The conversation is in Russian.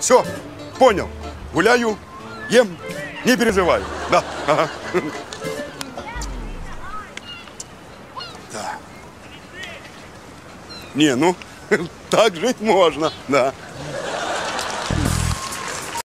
Все, понял. Гуляю, ем, не переживай. Да, ага. Да. Не, ну, так жить можно, да.